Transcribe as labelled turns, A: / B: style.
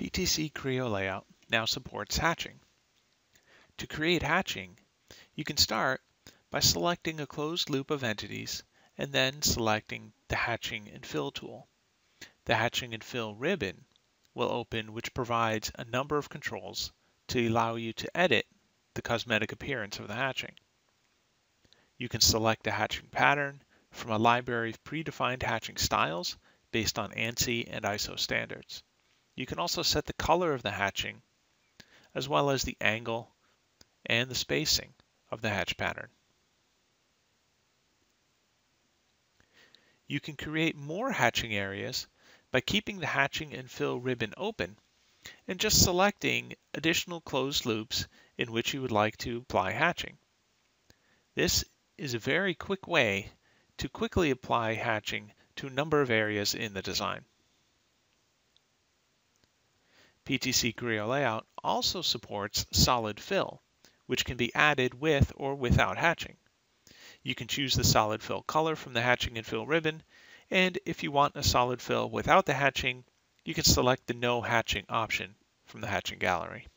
A: PTC Creo Layout now supports hatching. To create hatching, you can start by selecting a closed loop of entities and then selecting the Hatching and Fill tool. The Hatching and Fill ribbon will open which provides a number of controls to allow you to edit the cosmetic appearance of the hatching. You can select a hatching pattern from a library of predefined hatching styles based on ANSI and ISO standards. You can also set the color of the hatching, as well as the angle and the spacing of the hatch pattern. You can create more hatching areas by keeping the hatching and fill ribbon open and just selecting additional closed loops in which you would like to apply hatching. This is a very quick way to quickly apply hatching to a number of areas in the design. PTC Creo Layout also supports solid fill, which can be added with or without hatching. You can choose the solid fill color from the hatching and fill ribbon, and if you want a solid fill without the hatching, you can select the no hatching option from the hatching gallery.